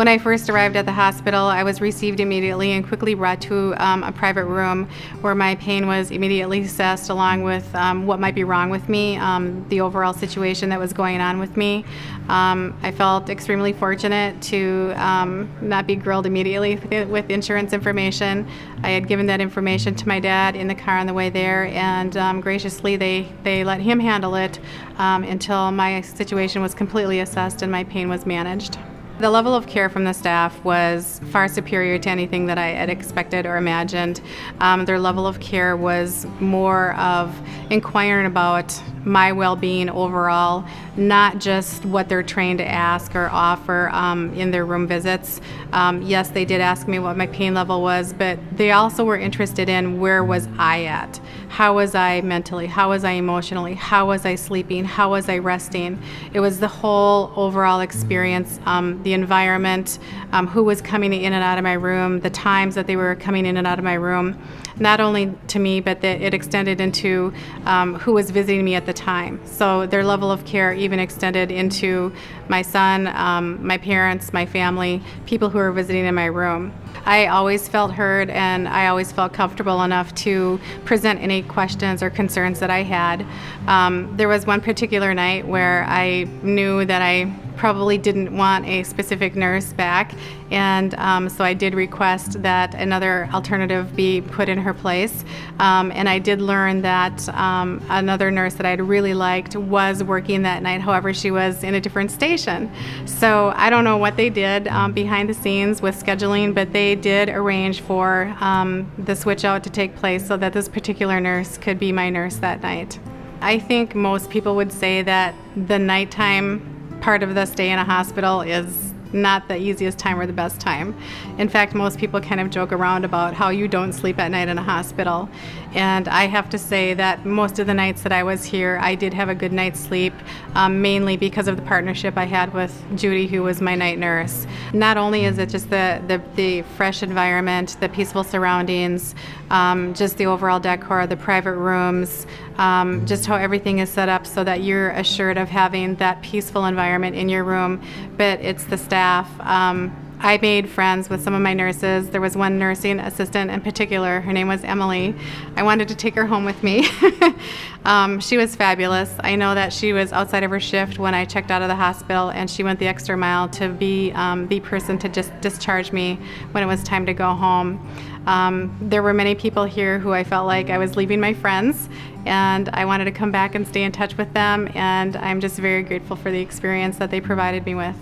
When I first arrived at the hospital, I was received immediately and quickly brought to um, a private room where my pain was immediately assessed along with um, what might be wrong with me, um, the overall situation that was going on with me. Um, I felt extremely fortunate to um, not be grilled immediately with insurance information. I had given that information to my dad in the car on the way there, and um, graciously they, they let him handle it until my situation was completely assessed and my pain was managed. The level of care from the staff was far superior to anything that I had expected or imagined. Um, their level of care was more of inquiring about my well-being overall, not just what they're trained to ask or offer um, in their room visits. Um, yes, they did ask me what my pain level was, but they also were interested in where was I at? How was I mentally? How was I emotionally? How was I sleeping? How was I resting? It was the whole overall experience, um, the environment, um, who was coming in and out of my room, the times that they were coming in and out of my room not only to me, but that it extended into um, who was visiting me at the time. So their level of care even extended into my son, um, my parents, my family, people who were visiting in my room. I always felt heard and I always felt comfortable enough to present any questions or concerns that I had. Um, there was one particular night where I knew that I probably didn't want a specific nurse back, and um, so I did request that another alternative be put in her place. Um, and I did learn that um, another nurse that I'd really liked was working that night, however, she was in a different station. So I don't know what they did um, behind the scenes with scheduling, but they did arrange for um, the switch out to take place so that this particular nurse could be my nurse that night. I think most people would say that the nighttime part of the stay in a hospital is not the easiest time or the best time. In fact, most people kind of joke around about how you don't sleep at night in a hospital. And I have to say that most of the nights that I was here, I did have a good night's sleep, um, mainly because of the partnership I had with Judy, who was my night nurse. Not only is it just the, the, the fresh environment, the peaceful surroundings, um, just the overall decor, the private rooms, um, just how everything is set up so that you're assured of having that peaceful environment in your room, but it's the staff. Um, I made friends with some of my nurses. There was one nursing assistant in particular. Her name was Emily. I wanted to take her home with me. um, she was fabulous. I know that she was outside of her shift when I checked out of the hospital, and she went the extra mile to be um, the person to just discharge me when it was time to go home. Um, there were many people here who I felt like I was leaving my friends, and I wanted to come back and stay in touch with them, and I'm just very grateful for the experience that they provided me with.